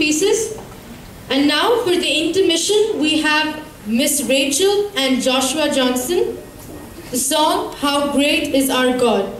pieces. And now for the intermission, we have Miss Rachel and Joshua Johnson, the song How Great Is Our God.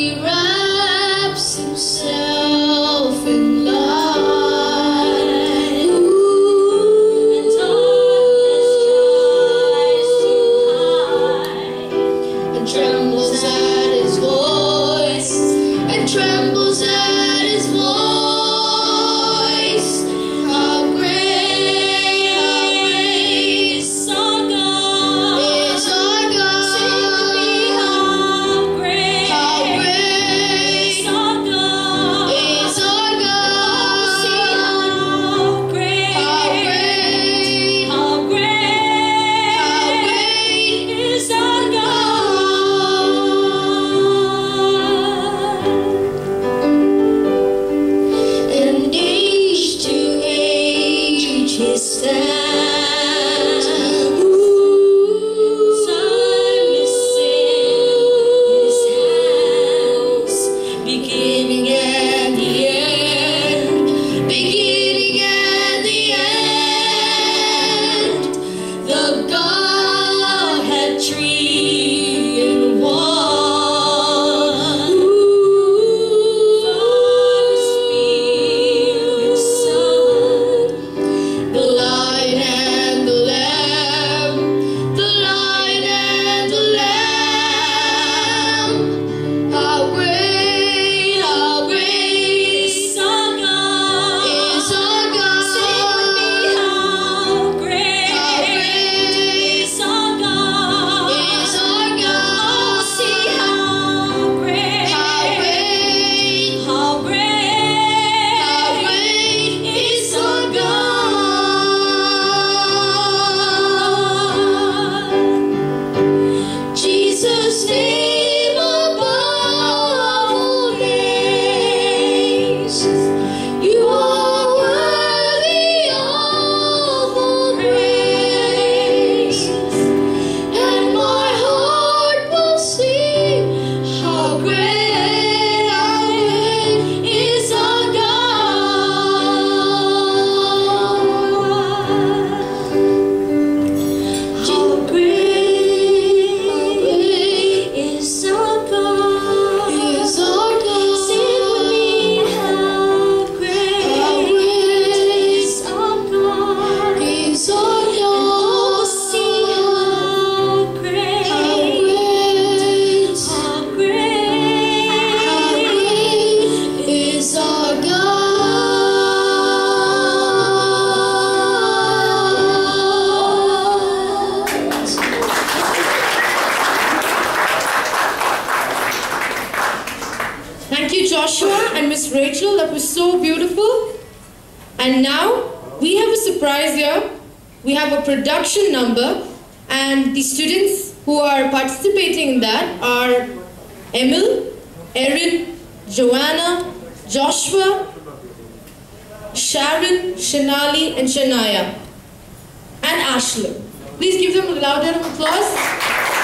He wraps himself. surprise here. We have a production number and the students who are participating in that are Emil, Erin, Joanna, Joshua, Sharon, Shanali and Shania and Ashley. Please give them a loud round of applause.